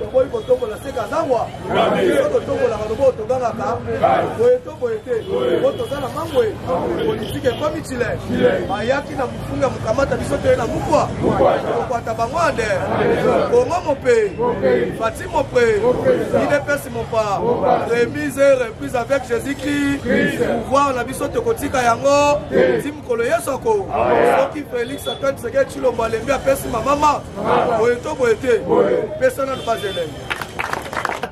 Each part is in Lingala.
tokoki kotombola se kazangwa biso totombolaka lobo togangaka boye to boye te po toza na mangwe politike ekomi chile bayaki na mofunga mokamata biso toye na mukwa tokwata bango ande kongo mope fati mope idps mopa remise et reprise avec jésus christ pouvoir na biso tokotika yango ti mokolo yesu ako soki félix antoine tseke tshilombo alembi apesi mamama boye to boye te pesa nanu base elève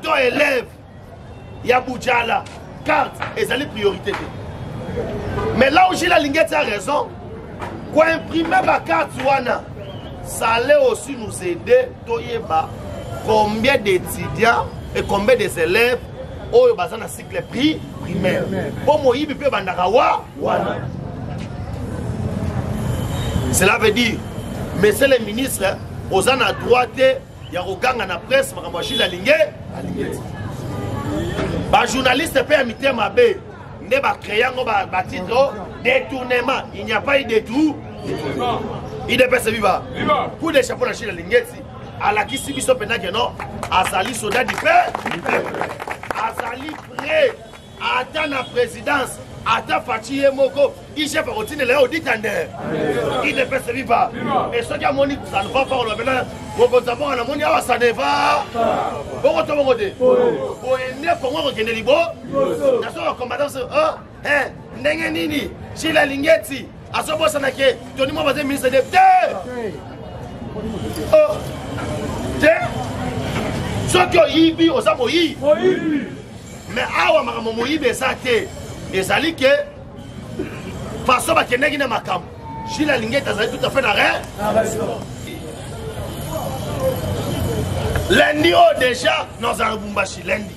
to elève ya bujala carte ezali priorité te mais là où jile alingi eti a raison koimprime bacarte wana sale aussi nous aider toyeba combien d'étudiants et combien des élèves oyo baza na le prix primaire mpo moyibi mpe ebandaka wa wana cela veut dire monsieur le ministre oza na droit te ya koganga na presse makambo ya juge alinge alinge ti bajournaliste mpe ya mitema mabe nde bacree yango batitre o détournement il n'y a pas idetour idps viva coup de chapeau na juge alinge ti alakisi biso mpenza ke non azali soda du peuple azali prêt ata na présidence ata faci ye moko igf akotinela ye odita nde idps viva e soki amoni sanva pa koloba pena mokonzi ya mboka namoni awa saneva bongo to bongo te boye nde kongo ekokende libo nasoka combattant eh, ndenge nini sila lingeti azobosana ke toni mo baze ministre de te oh. te soki oyibi oza moyibi mais awa makambo moyibi eza te ezali ke faso bakendaki na makambo jila lingeti azali tout à fait na re lundi oyo oh, déjà nozala lubumbashi lundi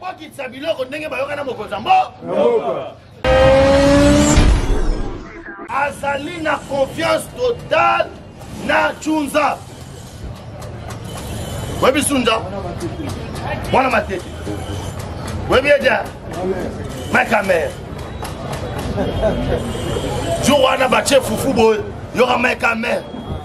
Bokitisa biloko ndenge bayoka na mokonzi ya mboka. Azali na confiance totale na Chunza. Webi Sunza. Mwana matete. Webi eja. Ma kamere. Jour wana batie fufu boye yoka ma kamere.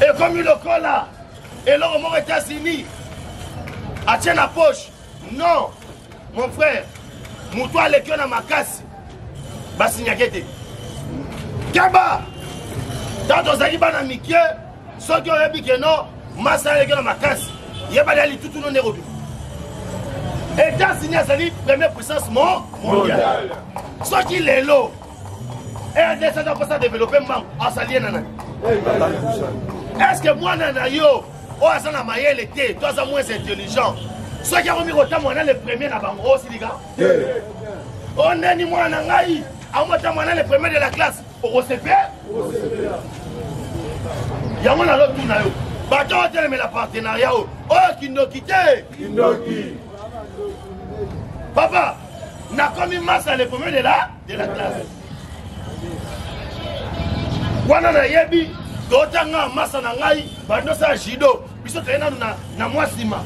ekomi lokola eloko moko etats-unis atie na poche non mon frère motu aleki yo na makasi basinyake te keba ntango tozalaki bana mike soki oyebi ke no masa aleki na makasi yebali ya litutuno nde kobima etats-unis azali première puissance mondiale soki lelo rdc aza mposa develope mbango asali ye na nani estce mwana na yo oyo aza na mayele te to aza moins intelligent soki akomi kotambola na le premier na bango osilika o ndeni mwana na ngai amotambola na le premier de la classe okosepe yango nalotuna yo bato otelemela partenariat oyo oyo kindoki te kindoki papa nakomi masa le premier de la de la classe wana nayebi totanga masa na ngai bandosala jido biso toye nanu na mwa nsima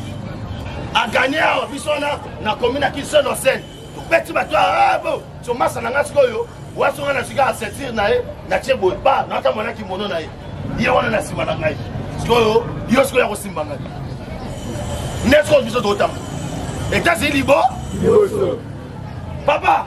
aganye awa biso wana na komi na kinsen osen tobeti bato abo ah, ah, so masa na ngai sikoyo wasonga na sika asetire na ye natie boye ba nata mwana kimono na ye ye wana na nsima na ngai sikoyo yo sikoyo ya kosimba ngai nde sikoyo biso totanga etasi libo papa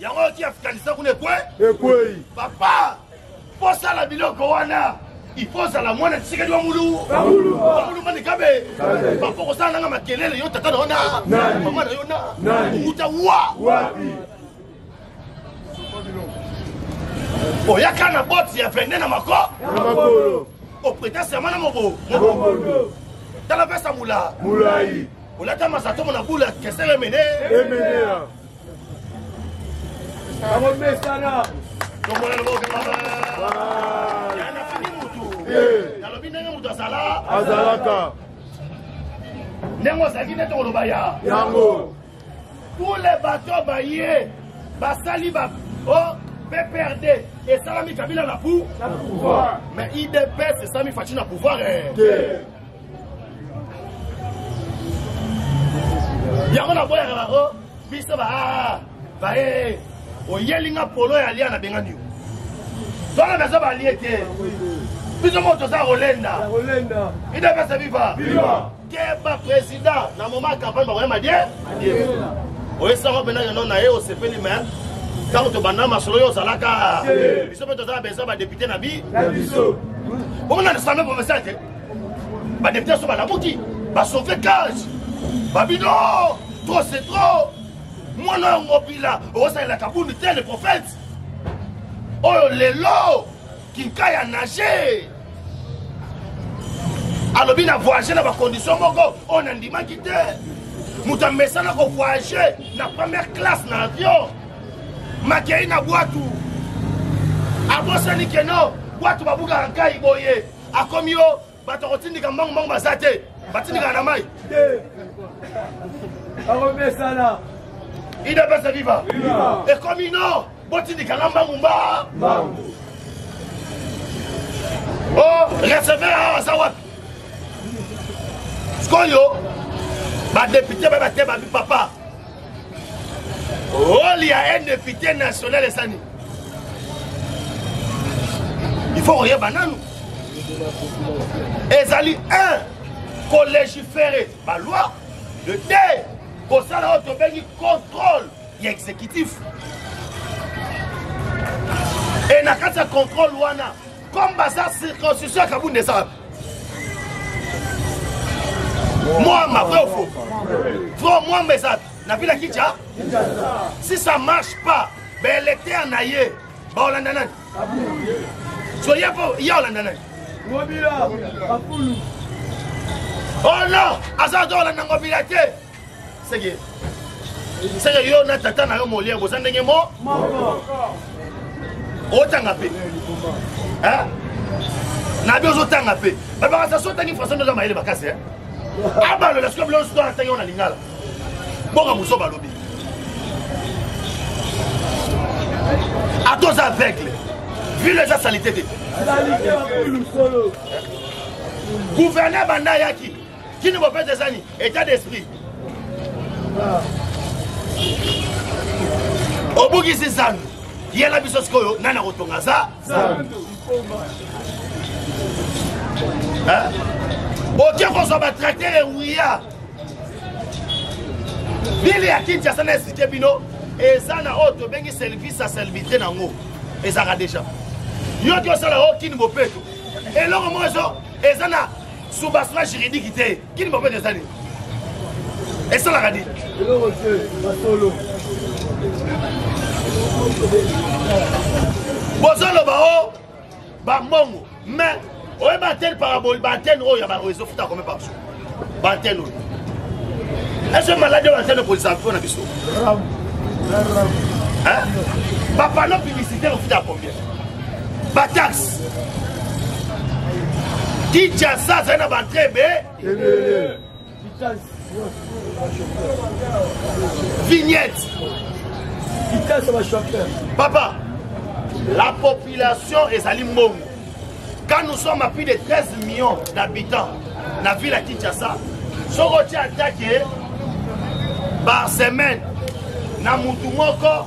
yango oki afghanistan kuna ekwe ekwei papa posala biloko wana ifo ozala mwana tisikeli wa mulu mulu manikabe papa okosala nanga makelele yo tata na yo na mama na yo na outa wa oyaka na boti ya 22 na mako opreta serma na mobo tala pesa mula mulai olata masatomo na bula kesele mene emenea akomesana tomonana bokeayanafini mutu nalobi ndenge mutu azala azalaka ndenge ozalaki nde tokoloba ya yango tous les bateau baye basali ba o oh, pprd esalami kabila na pou mais idps esalami faci na pouvoir eh. yango naboyaka bango biso ba baye oyeli nga polo ya lia nabengani yo twana naza balie te biso moto toza kolenda idepesa viva keba président na moma campagne bakoya madie oyesaka mpena keno na ye osepeli me ntango tobanda masolo yo ozalaka biso mpe tozala besoin badepute na bi omona na same provincial te badepute nyonso balamuki basauve cage babino trop c'est trop mwana ya ngobila okosalela kabuni te le prophète oyo lelo kinka ya nage alobi na voyage na bacondition moko oyo nandimaki te moto amesana kovoyage na première classe na avion makei na bwatu abosani keno bwatu babukaka nkai boye akomi yo bato akotindika mbangu mbangu baza te batindikaka na mai akopesana idepesa viva ekomi no botindikanga mbangu mba o oh, receveur awa aza wapi sikoyo badepute babatema bi papa role ya un député national esani il faut koyeba nanu ezali un kolégifere baloi de deux kosala oyo tobengi contrôle ya exécutif e na kati ya contrôle wana comme baza circoncision ya kabunda eza wapi mwamba vrai faux vrai mwamba eza wapi na vila kicha si ça marche pas baelecteur na ye baolanda nani so ye mpo ye olanda nani oh non aza aza olanda ngobila te seke seke yo na tata na yo moliere boza ndenge mo otanga mpe na bi ozotanga mpe babaka sa so otangi français nde oza mayele makasi eh? abalola sikoyo bilo nyonso atangi yo na lingala bonga mozo balobi ata oza aveugle vile eza salite te guverner banda ayaki kini bopete ezani état d'esprit ah. obukisi zando yela biso sikoyo nani akotonga za oke kozwa batractere wuya bili ya kinshasa na esplike bino eza na oyo tobengi service ya servite nango ezalaka deja yo ti osala okini bopeto eloko moko ezo eza na soubassement juridique te kini mobete ezali esalaka nini eloko te basolo bozoloba o oh, bambongo mais oye baantene parabole baantene oyo ya baoyo ezofuta kome par jour baantene oyo ece maladi oyo baantene ekozala mpo na biso bapano publicitaire ofuta combien bataxe kinshasa azali na baentre ebe vignette papa la population ezali mbongo quand nous sommes à plus de 13 millions d'habitants na ville ya kinshasa soki otya atake par semaine na mutu moko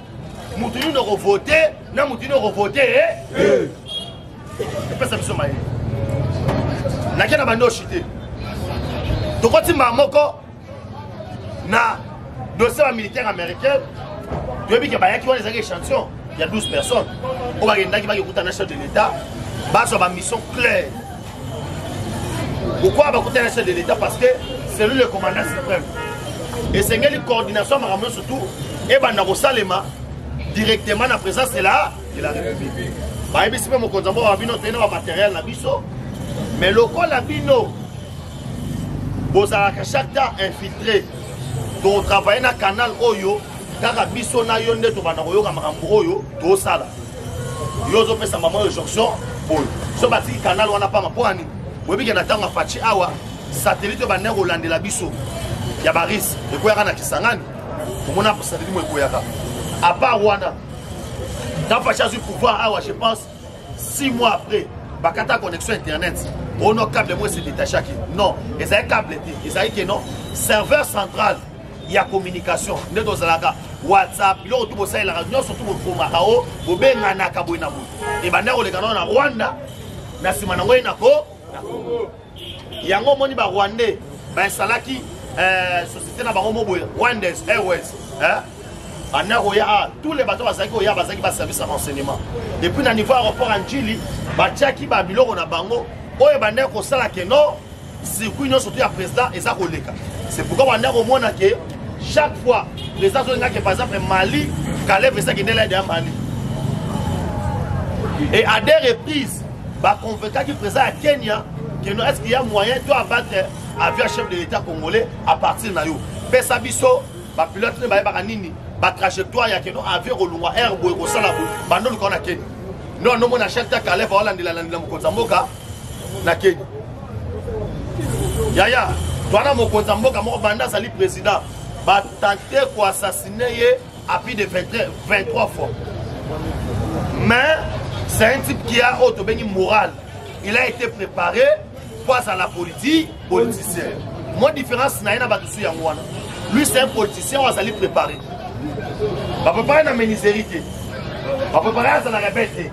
moto nini okovote na moto nini okovote eh? eh. epesa biso maye nake na bandoshi te tokoti mbala moko na dossier ya militaire américain toyebi ke bayaki wana ezalaki échantillon ya 12 personnes oyo bakendaki bakekuta na chef de l'état bazwa bamission claire pourquoi bakuta na chef de l'état parce que celui le commandant suprême esengeli coordination ya makambo nyonso tout ebanda kosalema directement na présence de la de la république bayebisi mpe mokonzi ya mboka wa bino toyei na bamateriel na biso mais lokola bino bozalaka chaque temps infiltré totravaille na canal oyo kaka biso na yo nde tobanda koyoka makambo oyo tosala yo ozopesa mama oyo jonction boye so batiki kanal wana pama mpo ani boyebike na ntango ya faci awa satelite oyo bandaki kolandela biso ya barise ekweyaka na kisangani omona satelite mo ekweyaka apart wana ntango faci azwi pouvoir awa je pense 6 mois après bakata connexion internet ono cable mo ese detachaki non ezali cable te ezali ke non serveur central ya communication nde tozalaka whatsapp biloko tu bosalelaka nyonso tu bokomaka o bobenganaka boye na boye ebanda koleka nao na rwanda na nsima nango ye na ko yango omoni barwandais bainstallaki eh, société na bango moboye rwandes airways banda koya ah, tous les bato bazalaki koya bazalaki baservice ya renseignement epuis na niveau aéroport ya njili batiaki babiloko na bango oyo ebandaki kosala keno circuit nyonso to ya président eza koleka c'est pourquoi banda komona ke chaque fois président azolingaki par exemple mali kaleb esi akendela ede ya mali et à des reprises baconvaincaki président ya kenya que non est ce qu'il y a moyen to abattre avion chef de l'état congolais à partir na yo pesa biso bapilote nde bayebaka nini batrajectoire ya keno avion kolongwa air boye kosala boye bandoluka wana kenya non nomona chef ta kalef aolandelalandela mokonzi ya mboka na kenya yaya twana mokonzi ya mboka moko banda azali président batente koassassine ye à plus de 23 fois mais c'est un type qui a oyo tobengi moral il a été préparé mpo azala politi politicien mo différence na ye na bato su yango wana lui c'est un politicien oyo azali préparé baprépare na meniseri te baprépare azala rebele te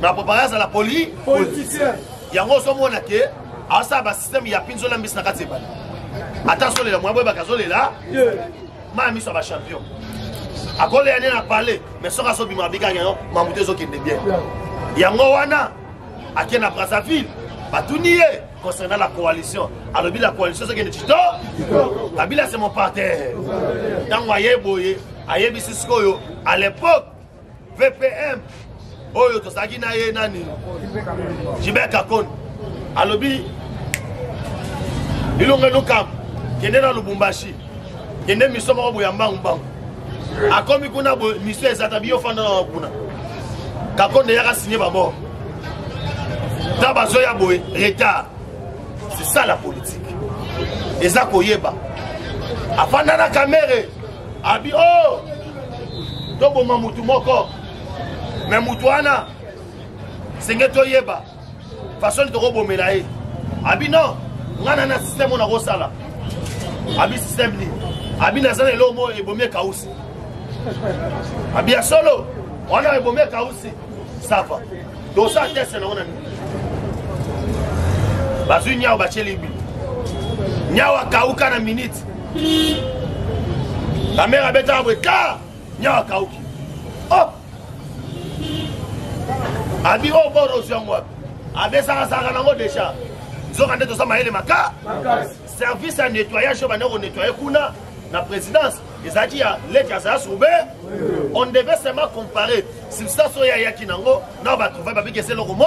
na bobaya azala poli politicien yango ozomona ke asala basysteme ya pinzo na mbisi na kati ebale ata azolela mwa boyebaka azolela maa miso ya bachampion akolela nde na palais mais soki azobima abikaka yango mambo te ezokende bien yango wana ake na brazzaville batuni ye concernant la coalition alobi la coalition ezokende tito kabila se mon partenaire ntango aye boye ayebisi sikoyo à l'époque vpm oyo tozalaki na ye nani jibe kakoni alobi ilonga elukambo kende na lubumbashi kende miso moko boya mbangu mbangu akomi kuna boye miso ezata biyo fanda na kuna kakoni eyaka signe babor ntango bazoya boye retard c'est ça la politique eza koyeba afanda na kamere abi o oh! toboma motu moko me motu wana senge toyeba façon tokobomela ye abi non ngai na na systeme oyo nakosala abi systeme nini abi naza na eloko moko ebomi ekausi abi ya solo wana ebomi ekausi sava tosa teste nango na nini bazwi nyao batye libi nyao akauka na minute kamere abetaka boye ka nyao akauki oh! abi oyo oh, boro ozwi yango wapi abesakasaka nango deja nzoka nde toza mayele maka service ya nettoyage oyo banda konettoye kuna na présidence ezalaki ya leki azala sobe on devait seulement comparer substance oyo ayaki nango na batrouve babiki ese eloko mo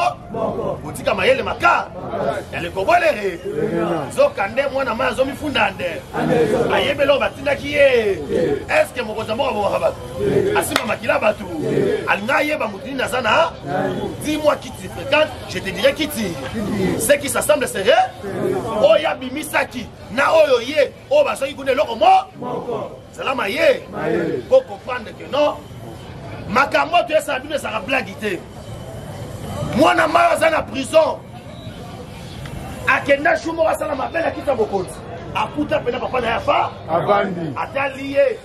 kotika mayele maka yalekobwelere zoka nde mwana mai azomifunda nde ayebi eloko batindaki ye eske mokonzi ya moko abomaka bato asimba makila bato alinga ayeba moto nini aza na di moi kiti fréquente je te dirai kiti ce qui s'assemble serait oyo abimisaki na oyo ye oyo bazwaki kuna eloko mo zala maye po comprendre que non makambo oyo toyesala bino ezalaka blagi te mwana mayo aza na prison akenda jour moko asala mabe na kita bokonzi akuta mpena papa na ye afa avandi atali ye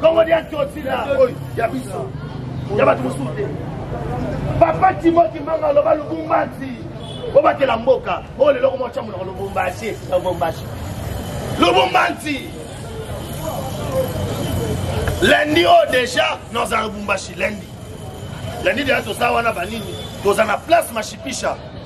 Kongo dia toti la oyo ya biso ya bato mosusu te papa timoti manga aloba lubumbashi obatela mboka oyo lelo koma otya monoko lubumbashi lubumbashi lubumbashi lendi oyo deja naza na lubumbashi lendi lendi deja toza wana banini toza na place mashipisha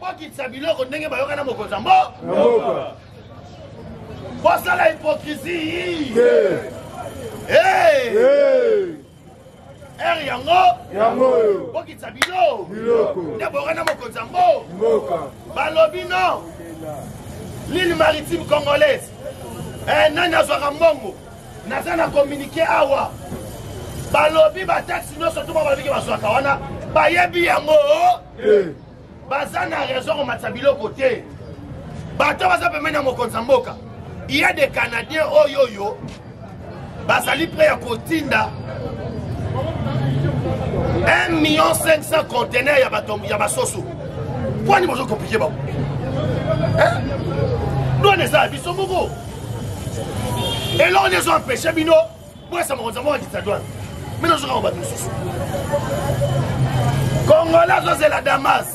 kokitisa biloko ndenge bayoka na mokonzi ya mboka bosala hipokrisi ere yango yango oyo bokitisa bilo biloko nde boyoka na mokonzi ya mboka balobi no lile maritime congolaise eh, nani azwaka mbongo naza na communiqué awa balobi bataxi nyonso tuma balobiki bazwaka wana bayebi yango eh. baza na raison komatisa biloko te bato baza pembeni ya mokonzi ya mboka iya de canadien oyo oyo bazali mpe ya kotinda 1 million 500 contener ya bato ya basoso mpwani bozo komplike bango nwana eza ya biso moko eloko nde ezo empeshe bino Bwesa mokonzi moko akitisa douane. Mimi nazoka kwa bato mosusu. Kongole azozela Damas.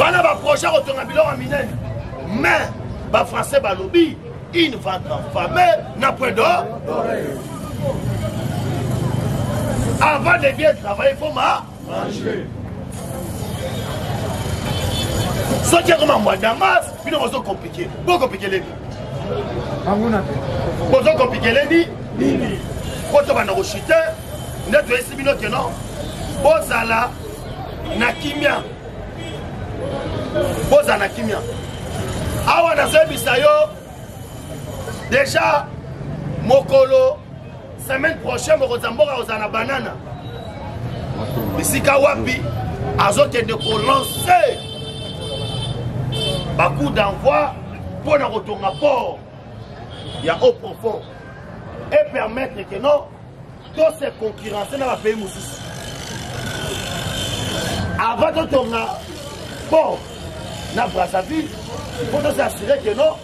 Wana ba projet kotonga biloko ya minene. Mais ba français balobi une vente en famille n'a point d'or. Avant de bien travailler, il faut ma soki yango mambo ya damas bino bozo komplike bokomplikeleni bozo komplikeleni nini po tobanda koshite nde toyesi bino keno bozala na kimia bozala na kimia awa nazoyebisa yo deja mokolo semaine prochaine mokonzi ya mboka kozala na banana bisika wapi azokende kolanse bacoup d'envoi mpo na kotonga port ya haut profond e permettre que non to se concurrence na bapays mosusu avant totonga port na brazzaville mpo to s'assure que non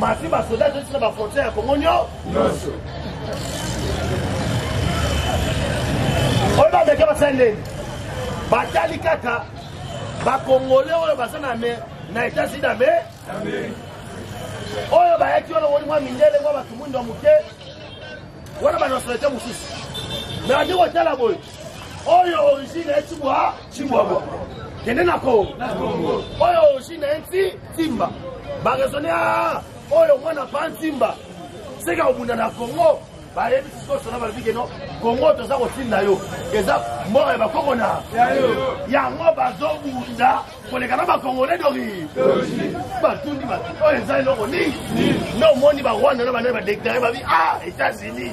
Mafi ba soda to tina ba frontière ya Congo nyo. Nyoso. Oyo ba meke ba sende. Ba tali kaka ba congolais oyo ba sana me na état sud ame. Oyo ba yaki oyo woni mwa mindele mwa ba tumundo muke. Wana ba nationalité mususu. Mais andi ko tala boye. Oyo origine ya Chibwa, Chibwa. Kende na Congo. Oyo origine ya Nti Timba ba raisonner ah oyo mwana pa Timba seka obunda na Congo bayebi sikoso na balobi keno kongo toza kotinda yo eza mboka ya bakoko na yango bazobunda koleka na bakongole doki batundi bato oyo eza eloko nini nde omoni barwanda na banani badeclare babi a ah, états-unis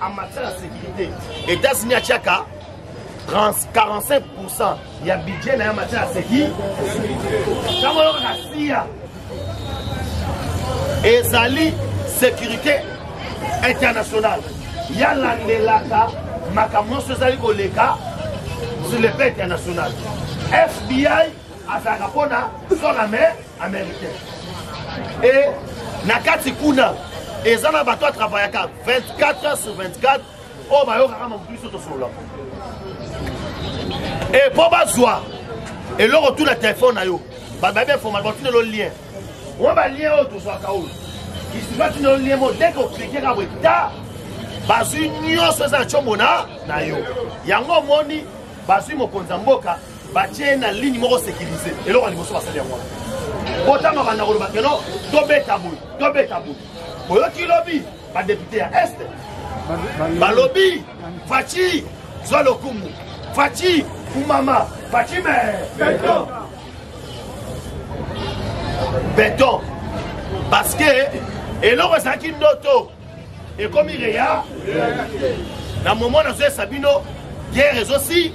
En matière ya sécurité, États-Unis atiaka 45% ya budget na ya matière ya sécurité. Ntango oyokaka siya ezali sécurité internationale yalandelaka makambo nyonso ezali koleka sur le plan international fbi azalaka mpo na zone américain e na kati kuna eza na bato atravayaka 24 heures sur 24 oyo bayokaka mabutu biso tosololaka e mpo bazwa eloko tu na telefone na yo bababi informati batinelo lien oyo balien oyo tozwaka oyo isiba tinelo lien mo deke oklike kaka boye ta bazwi nyonso eza na combo na na yo yango omoni bazwi mokonzi ya mboka batie na ligne moko sécurise eloko ya liboso basali yango wana botama banda koloba keno tobeta boye tobeta boye oyoki lobi badepute ya est balobi faci zwa lokumu faci kumama faci me beton beton parce que eloko ezalaki ndoto ekomi reya na moment nazoyesa bino guerre ezosi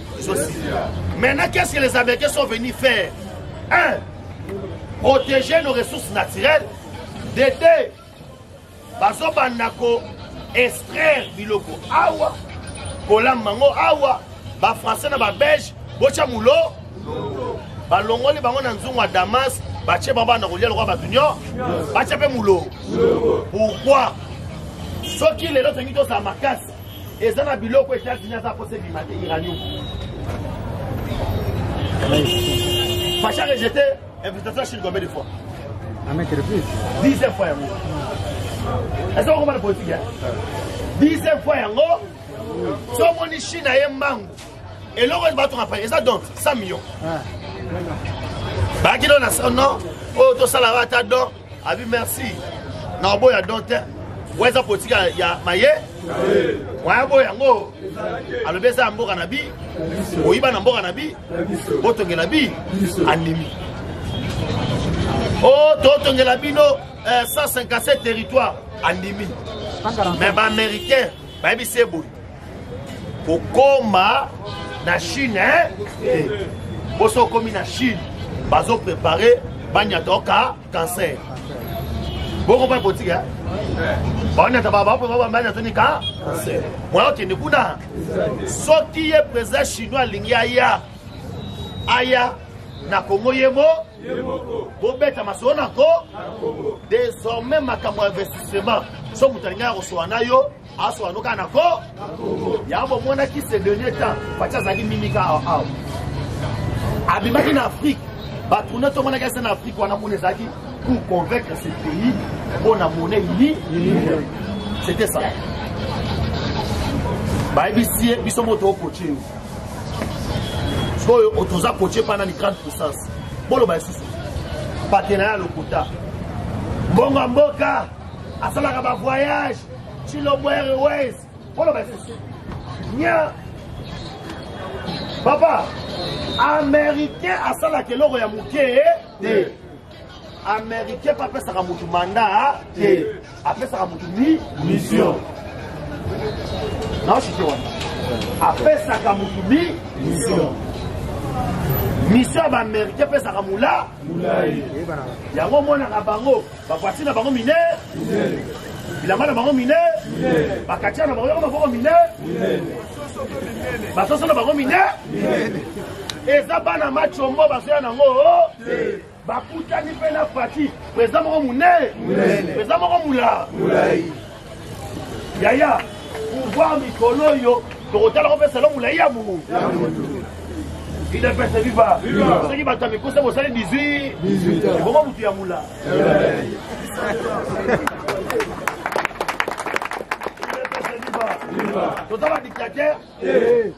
maintenant qu'est ce que les américains sont venus faire un protéger nos ressources naturelles de deux bazobanda ko extraire biloko awa kolamba yango awa ba français na ba belge botya mulo balongoli bango na nzungu ya damas batye bango bana kolia lokola bato nyo batya mpe mulo pourkui soki lelo tolingi tozala makasi eza na biloko etats-unis aza mposa ebima te iranium facha rejete invitation ya chine combien de fois dixième fois yango eza okomana politique ya dixième fois yango tomoni chine aye mbangu eloko ete batonga pai eza don 100 million ah. bayaki do na non oyo tosala ba ata don abi merci na oboya don te po eza politike ya maye waya boyo yango alobi eza ya mboka na bi oyiba na mboka na bi botongela bi andimi o oh, totongela bino 157 eh, territoire andimi mais baaméricain bayebisi ye boye kokoma na chine eh? boso okomi na chine bazoprepare banyata oka cancer bokopai politike eh? banyata banyata ni ka cancer moya okende kuna soki ye président chinois alingi aya aya na kongo ye mo bobeta masolo na ko désormais makambo ya investissement so moto alingaka kosowa na yo asowa no kaka na ko yango bomonaki ce dernier temps pati azalaki mingi ka awa awa abimaki na afrique batourne tomonaki ase na afrique wana kuna ezalaki pour convaincre ce pays mpo na monnaie ini c'était ça bayebisi ye biso moto okotie sikoyo otoza kotie mpa nani grande puissance boloba lisusu patena ya lokuta mbongo ya mboka asalaka bavoyage chilombo airways boloba lisusu nya papa américain asalaka eloko ya moke te Américain pas pesa kamutu mandat ah, te apesaka mutu ni mission naoshite wana apesaka mutu ni mission mission ya baaméricain epesaka mula yango omonaka bango bakwati na bango mine bilamba na bango mine bakatia na bango yoko maboko mine basoso na bango mine eza bana macombo bazoya nango bakutani mpe na fati president moko monene president moko mula yaya pouvoir mikolo oyo tokotala kopesa lo molai ya motu idepese viva soki bato ya mikuse bosali 18 ebongo motu ya mula totala dictateur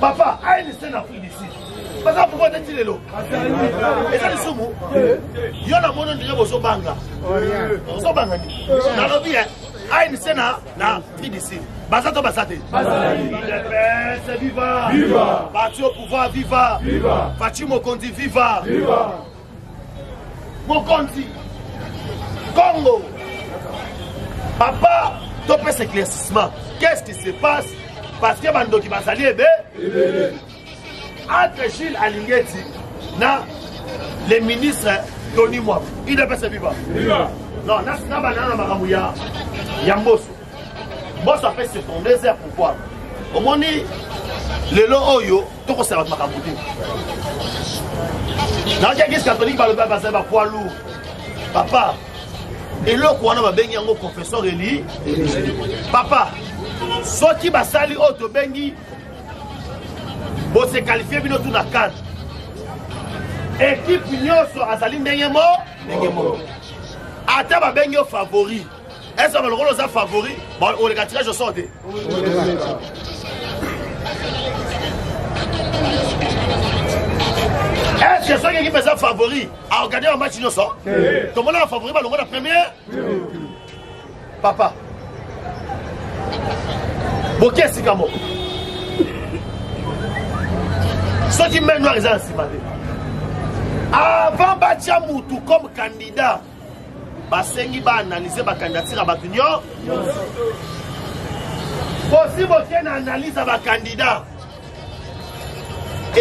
papa anc na afrique du sud baza pouvoir neti lelo eza lisumu yo na mono ndenge bozobanga ozobanga nini nalobi anc na na afrique du sud baza to baza te viva parti au pouvoir viva faci mokonzi viva mokonzi congo papa topesa éclaircissement qu'est ce qui se passe parce que bandoki bazali ebe entre gilles alingeti na le ministre tony mwam idapesa biba non na banana na makambo ya mboso boso apesi ton deux heures pourquoi omoni lelo oyo tokosala bato makambo te nayoki eglise catholique balobi bazali bapoids lourd papa eloko wana babengi yango confession reli papa soki basali oyo tobengi bosekalifie bino tu na cadre ekipe nyonso azali ndenge mo ndenge moko ata babengi yo favori Est-ce que lokola oza favori, ba oleka tirage au sort te? Est-ce que soki ekipe eza favori, a regarder un match nyonso? Tomona favori balongo na première? Papa. Boke esika moko. Soki main noire eza na nsima te. Avant batya mutu comme candidat basengi ba analyse ba candidature ya bato nyo bosi boke na analyse ya bakandida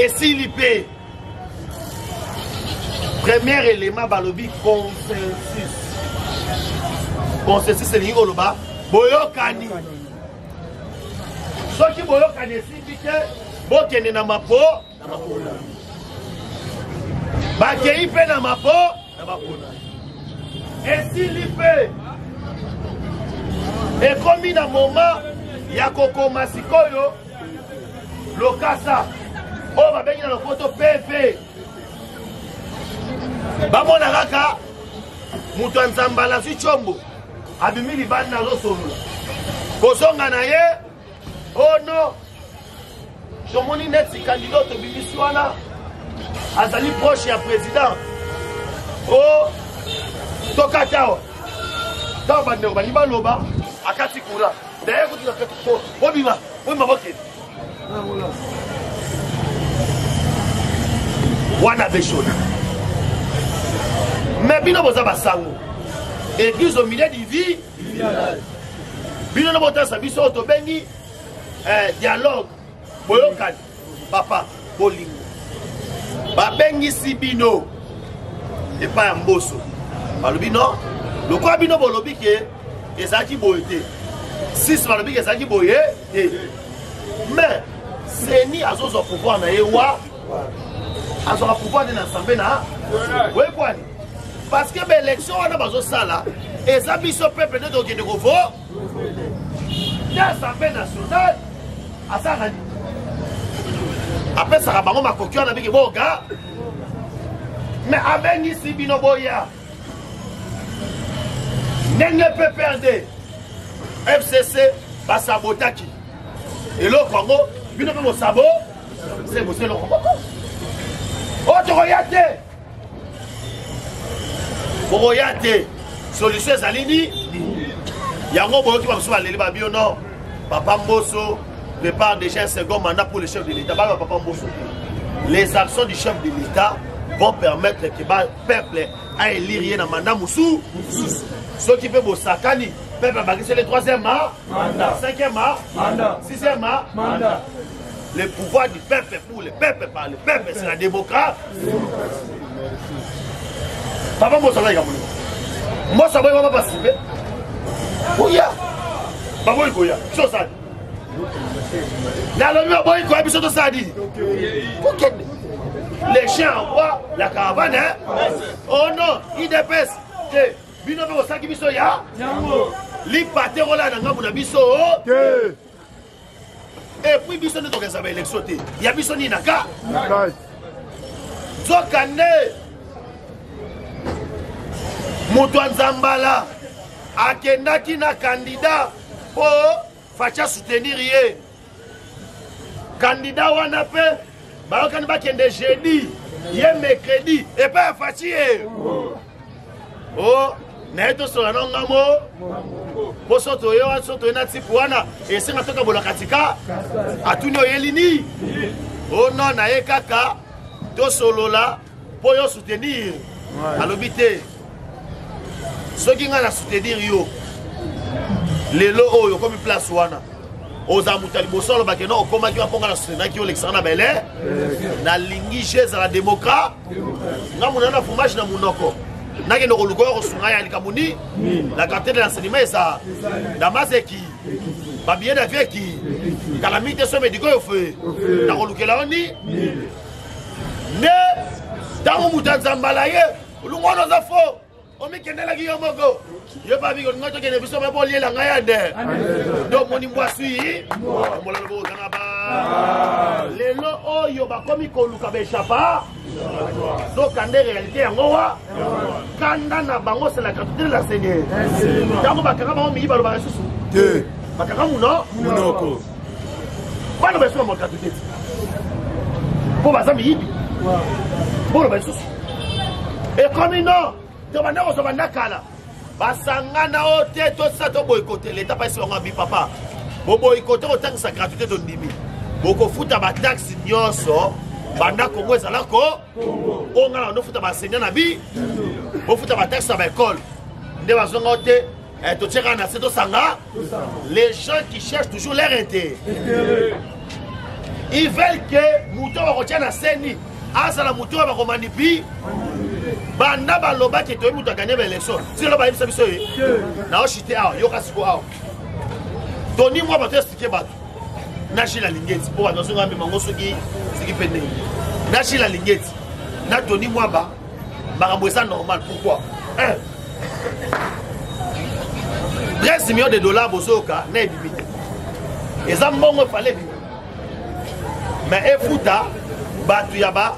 esili mpe premier élément balobi consensus consensus elingi koloba boyokani soki boyokani esimbi te bokende na mapo na baponami bakei mpe na mabo na baponami esili mpe ekomi na moma ya kokoma sikoyo lokasa oyo babengi na lopoto pv bamona kaka moto ya nzambala zwi combo abimi libandi nazosolola kozonga na ye oh non tomoni neti kandida oyo tobimisi wana azali proche ya président o oh, tokata awa ntango bandeko balingi baloba akati kura daye kutuka bobima bobima bokende wana beshona me bino boza basango eglise au milieu du vie bino na botasa biso oyo tobengi eh, dialogue boyokani papa bolingo babengisi bino epai ya mboso balobi no lokola bino bolobi ke ezalaki boye te sisi balobi ke ezalaki boye te mais seni azozwa pouvoir na ye wa azwaka pouvoir nde na nsambe na oyekwani parce que baélection wana bazosala eza biso peuple nde tokende kovo nde assemblée nationale asala nini apesaka bango makoki wana biki boga me abengisi bino boya ndenge pprd fcc basabotaki eloko yango bino mpe bosabo se boseloko moko oyo tokoya te bokoya te solution ezali ni yango boyoki bamosusu baleli babio no papa mboso prépare déjà un second mandat pour le chef de l'état baloba papa mboso les actions du chef de l'état vont permettre que ba peuple aélire ye na mandat mosusu soki mpe bosakani peuple abakisi le troisième ma mandat cinquième ma mandat sixième ma mandat le pouvoir du peuple pour le peuple par le peuple c'est la démocratie papa mbosa ngai kamoni mbosa boye baba basibe oya baboyi koya biso osali nalobi baboyi koya biso tosala nini kokende les chiens en bois la caravane hein? oh non idps te bino mpe bosalaki biso ya lipa te kolala na ngambo na biso te et puis biso nde tokeza ba élection te ya biso nini na ka nzoka nde moto ya nzambala akendaki na kandida mpo facha soutenir ye kandida wana mpe bayokani bakende jeudi ye mercredi epai ya faci ye o naye tosola na nga mo mpo so toye wana so toye na tipu wana esenga tokabola katika atuni oyeli nini o no naye kaka tosolola mpo yo soutenir alobi te soki ngai na soutenir yo lelo oyo okomi place wana oza moto ya liboso alobaki no okomaki wapo ngai na soutenaki yo olekisaka na bele nalingi je ezala demokrat ngambo na yo na fromage na monoko nakende koluka ya kosunga ya likambo ni la quartier de l'enseignement eza damas eki babiye na vie eki kala mingi te somme dikoyo fe nakolukela yo ni nde ntango moto ya nzambala ye olungu wana oza fo omikendelaki yo moko yo babi olinga tokende biso moko oliela ngai ade do moni mbwasui mbolalo bokokanga ba lelo oyo bakomi koluka bechapa zoka nde réalité yango wa kanda na bango c'est la quantité de la seigneur ntango bakanga bango miyi balobaka lisusu bakanga munoko baloba lisusu na moto ya tete mpo baza miyibi boloba lisusu ekomi no tobanda kozwa banda kala basangana o te tosisa toboyikote leta mpasi bango abi papa boboyikote kotangisa gratuité tondimi bokofuta bataxe nyonso banda kongo ezala ko onga na bandofuta basenya na bi bofuta bataxe na baekole nde bazonga o te Eh, totyaka na se tosanga les gens qui cherchent toujours leur intérêt ils veulent que moto bakotya na seni azala moto oyo bakomanipi banda balobaki toyebi moto aganye baélection silo bayebisa biso ye naoshite awa yoka siko awa toni mwa bato esplike bato na jila lingeti mpo bato bazonga mema ngo soki soki mpe ndenge na jila lingeti na toni mwaba makambo eza normal pourquoi eh. 13 millions de dollars bozoyoka na ebimi te eza mbongo efale ebimi me efuta bato ya ba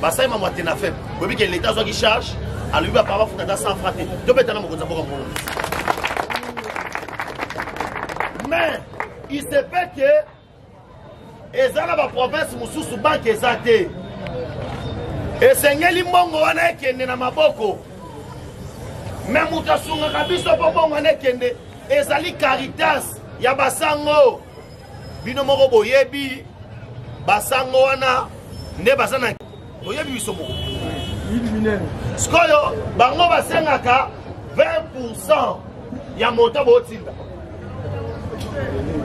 basali mamwa te na faible boyebi ke leta azwaki charge alobi bapaa bafuta ata sans fra te tobeta na mokonzi ya mboka molo mais il se peut que eza na baprovince mosusu banke eza te esengeli mbongo wana ekende na maboko me moto asungaka biso mpo mbongo wana ekende ezali caritas ya basango bino moko boyebi basango wana nde baza na oyebi biso moko sikoyo bango basengaka 20 ya montant botinda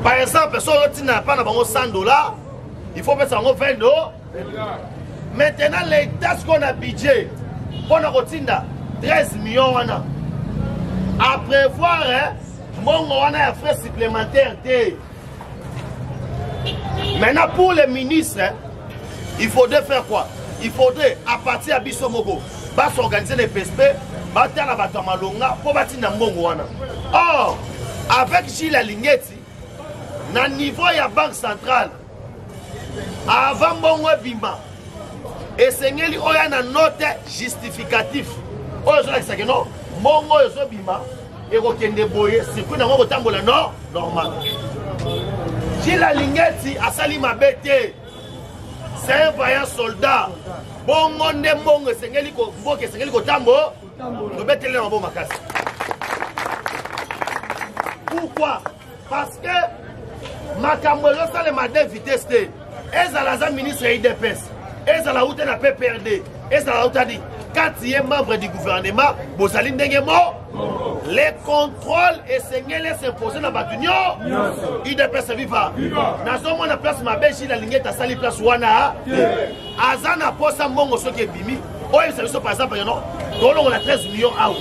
par exemple soki ozotinda epai na bango 100 dollar il faut opesa bango 20 do maintenant leta sikoyo na budget mpo na kotinda 13 million wana a prévoir mbongo wana ya frais supplémentaire te maintenant pour le ministre il faudrait faire quoi il faudrait à partir ya biso moko basorganize na epespe batala bato ya malonga mpo batinda mbongo wana or avec gile ya lingeti na niveau ya banque centrale avant mbongo ebima esengeli oya na note justificatif oyo ezolakisake no mbongo oyo ezobima ekokende boye circuit nango kotambola no normal jila lingeti asali mabe te c'est un vaillant soldat bongo nde mbongo esengeli mboka esengeli kotambo tobeteli na mabo makasi pourquoi parce que makambo ezosalema de vitesse te ezala aza ministre ya idps ezala uta na pprd ezala uta nini kati ye membre du gouvernement bozali ndenge mo le contrôle esengeli esimpose na bato nyonso udps viva nazomona place mabe jile alingi ete asali place wana aza na posa mbongo soki ebimi oyo ebisa biso par exemple yono tolongola 13 million awa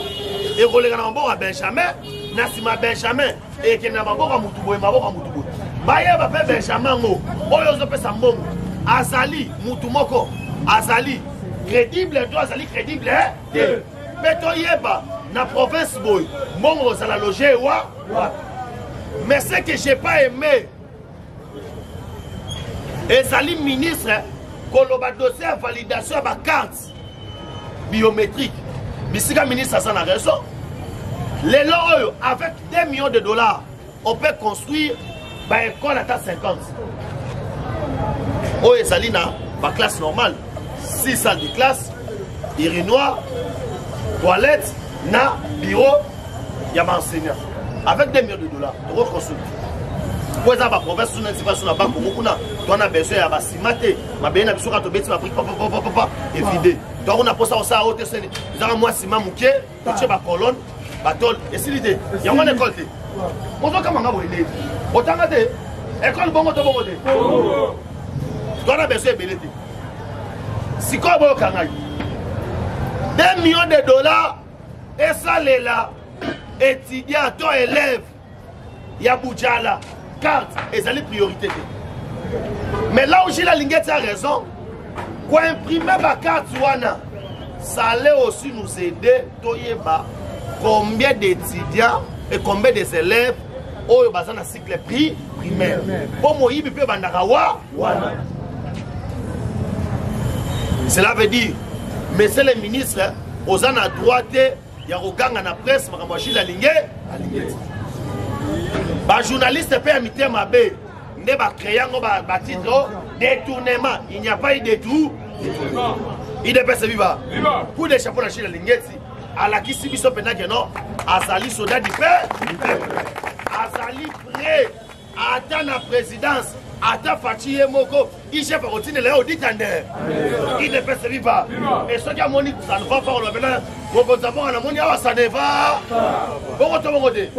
ekoleka na maboko ya benjamin na nsima benjamin ekende na maboko ya motu boye maboko ya motu boye bayeba mpe benjamin yango oyo ozopesa mbongo azali motu moko azali crédible to azali crédible te eh? mpe toyeba na province boye mbongo ozala loge ewa mais ce que j'ai pas aimé ezali ministre koloba dossier ya validation ya bacarte biométrique bisika ministre aza na raison lelo oyo avec 2 millions de dollars on peut construire baekole ata 50 oyo ezali na baclasse normale 6 salles de classe urinoir toilette na bureau ya ba enseignant avec 2 millions de dollars tokoconstruire mpo eza baprovince suna nsi baso na bakongo kuna twana besoin ya basima te mabele na biso kaka tobeti babrike papapapapa evide donc na mposa kosala oyo te seni ezaka mwa sima moke totie bacolone batole esili te yango wana ekole te ozokama nga boye ndeti otanga te ekole bongo to bongo te twana besoin ebele te sikoyo boyoka ngai 2 millions de dollars esalela étudiant to élève ya bujala carte ezali priorité te mais là où jila alingi eti a raison koimprime bacarte wana sale aussi nous aider toyeba combien d'étudiants et combien des élèves oyo baza na le prix primaire mpo moyibi mpe bandaka wa wana cela veut dire monsieur le ministre oza na droit te ya koganga na presse makambo ya juge alinge alinge te bajournaliste mpe ya mitema mabe nde bacree yango batitre o détournement il n'y a pas eu détour idps viva coup de chapeau na juge alinge ti alakisi biso mpenza ke non azali soda du peuple azali prêt ata na présidence ata faci ye moko igf akotinela ye odita nde idps viva e soki amoni sanva fa koloba pena mokonzi ya mboka namoni awa saneva bongo to bongo te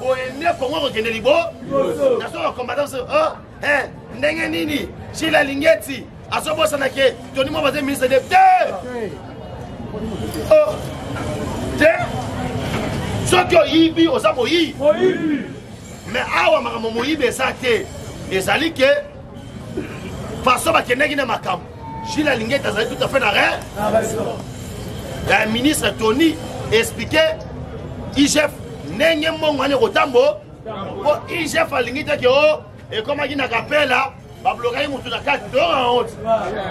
boye nde kongo ekokende libo na soki bakombatance eh, ndenge nini sila lingeti azobosana ke toni mwa baze ministre de te oh. te soki oyibi oza moyibi mais awa makambo moyibi eza te ezali ke façon bakendaki na makambo jules alingeti azali tout à fait na re ya ministre tony explike igf ndenge mbongo wana ekotambo po igf alingi te ke o ekomaki na kapela bablokaki motu na kati toyoka yango ti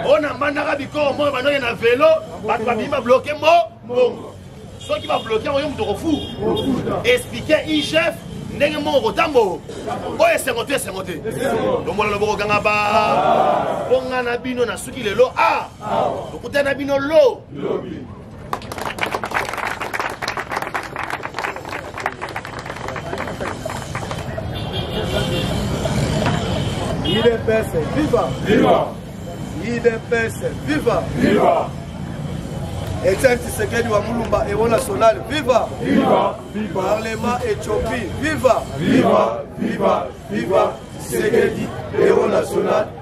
o na mbandaka bikoo moyo bandoke na velo bato babimi babloke mo bongo soki babloke yango yo moto okofu explike igf ndenge moko kotambo oyo esengo te esengo te lombola loboko ganga ba mpo ngai na bino nasuki lelo a ah! lokuta na bino lo IDPS, viva! Viva! IDPS, viva! Viva! Etienne Tshisekedi wa Mulumba et National, viva! Viva! Viva! Parlement Éthiopie, viva! Viva! Viva! Viva! Tshisekedi et National.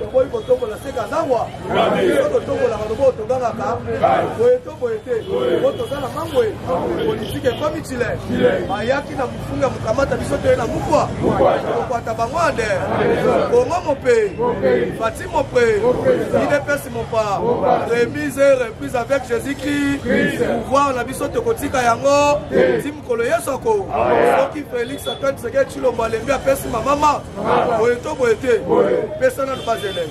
toboyi kotombola se kazangwa biso totombolaka lobo togangaka boye to boye te po toza na mango ye politike ekomi chile bayaki na mofunga mokamata biso toye na mukwa tokwata bango ande kongo mope fati mope idps mopa remise reprise avec jésus christ pouvoir na biso tokotika yango ti mokolo yesu ako soki félix antoine tseke tshilombo alembi apesi mamama boye to boye te pesa nanu bazelele